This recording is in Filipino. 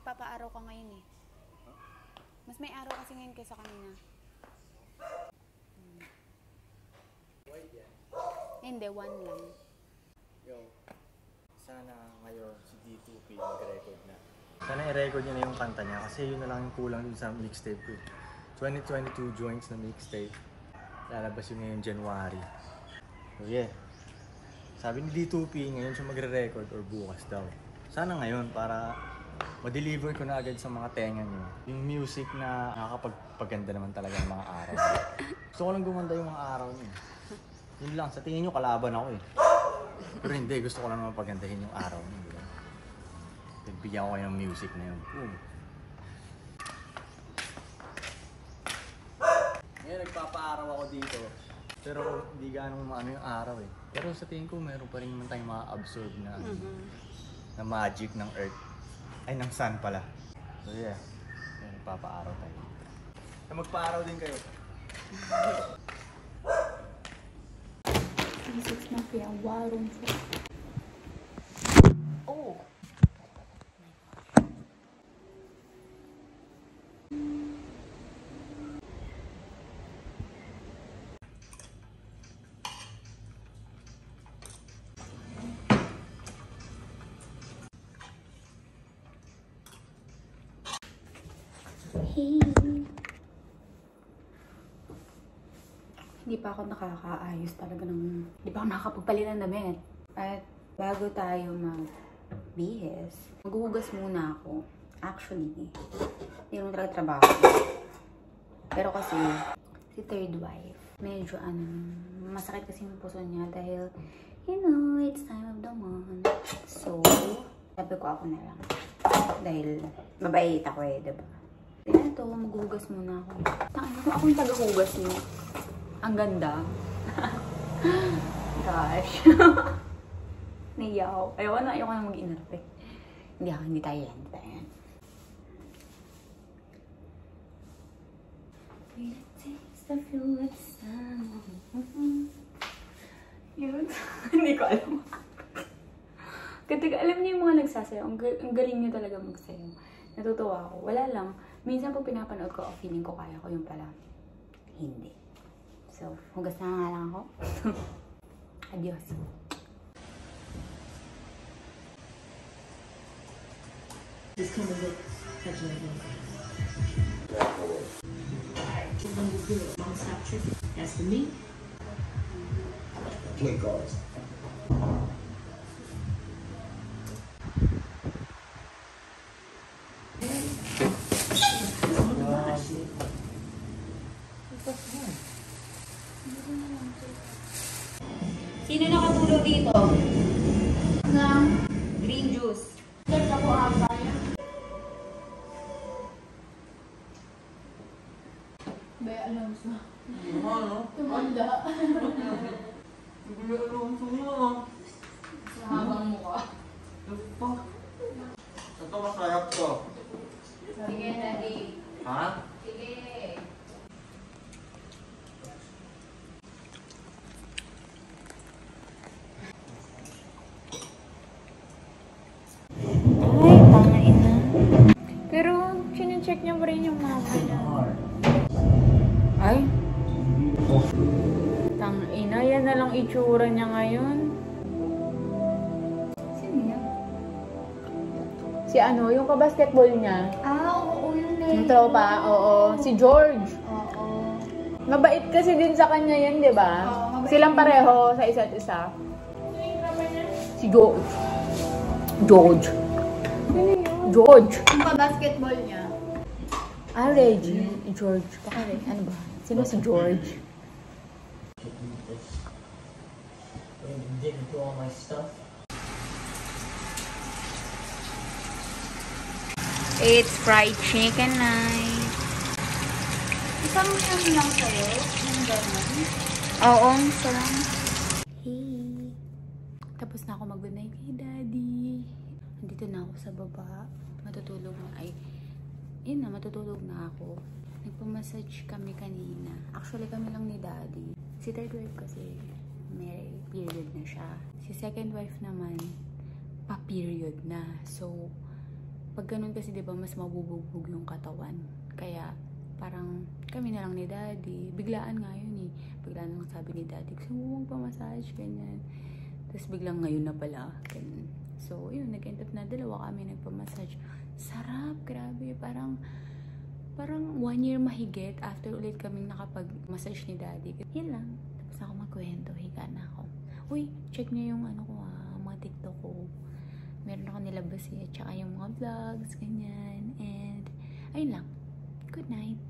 nagpapaaraw ka ngayon eh. Mas may araw kasi ngayon kaysa kanina. Hmm. Hindi, one lang. Yo, sana ngayon si D2P mag-record na. Sana i-record niya na yung kanta niya kasi yun na lang yung kulang dun sa mixtape ko. eh. 2022 joints na mixtape. Lalabas yun ngayon January. So yeah. Sabi ni D2P ngayon siya magre-record or bukas daw. Sana ngayon para ma-deliver ko na agad sa mga tenga niyo. Yung music na nakakapagpaganda naman talaga ng mga araw. Gusto ko lang gumanda yung mga araw niyo. Yun lang, sa tingin nyo kalaban ako eh. Pero hindi, gusto ko lang naman pagandahin yung araw ba? Nagbigyan ko kayo ng music na yun. Boom. Ngayon nagpapaaraw ako dito. Pero hindi ganong maano yung araw eh. Pero sa tingin ko meron pa rin naman tayong ma-absorb na, na magic ng earth. Ay, ng sun pala. So yeah, Ngayon, nagpapaaraw tayo. Na magpaaraw din kayo. Physics Mafia, warong siya. Oh! Hindi pa ako nakakaayos talaga ng... Hindi pa ako nakakapagpalit ng damit. At bago tayo mag-bihis, maghuhugas muna ako. Actually, hindi naman talaga trabaho. Pero kasi, si third wife, medyo ano, masakit kasi yung puso niya dahil, you know, it's time of the month. So, sabi ko ako na lang. Dahil, mabait ako eh, diba? Ito, maghuhugas muna ako. Tangin ko, ako yung tagahugas niyo. Ang ganda. Gosh. Naiya ako. Ayoko na, ayoko na mag-inarte. Hindi ako, hindi tayo yan, hindi tayo yan. The fluid sound. Yun. hindi ko alam. Kasi alam niyo yung mga nagsasayaw, ang, ang galing niyo talaga magsayaw. Natutuwa ako. Wala lang. Minsan po pinapanood ko, oh, feeling ko kaya ko yung pala. Hindi. So, hugas na nga lang ako. Adios. Just come and look at your stop trip. As for me, play cards. Sino nakatulog dito? Na green juice. Third ako ata. Bea Alonso. Tumanda. Sa chinecheck niya pa rin yung mama niya. Ay. Tangina, yan na lang itsura niya ngayon. Sino yan? Si ano, yung kabasketball niya. Ah, oo, yun eh. Yung tropa, oo. Si George. Oo. Mabait kasi din sa kanya yan, di ba? Oo, mabait Silang pareho sa isa't isa. Si George. George. George. Yung pa-basketball niya. Ah, Reggie. George. Baka Reggie. Ano ba? Sino si George? Dig into all my stuff. It's fried chicken night. Isang ano lang sa'yo, yung gano'n. Oo, sarang. Hey. Tapos na ako mag-good night kay daddy. Nandito na ako sa baba. Matutulog na. Ay, yun na, matutulog na ako. Nagpamassage kami kanina. Actually, kami lang ni daddy. Si third wife kasi, may period na siya. Si second wife naman, pa-period na. So, Pag ganun kasi, di ba, mas mabubugbog yung katawan. Kaya, parang kami na lang ni daddy. Biglaan nga yun eh. Biglaan lang sabi ni daddy, gusto mo magpamassage, ganyan. Tapos biglang ngayon na pala. Ganun. So, yun, nag-end up na dalawa kami nagpamassage. Sarap, grabe. Parang, parang one year mahigit after ulit kaming nakapag-massage ni daddy. Yan lang. Tapos ako magkwento, higa na ako. Uy, check niyo yung ano ko ah, mga TikTok ko. Meron ako nilabas eh. Tsaka yung mga vlogs, ganyan. And, ayun lang. Good night.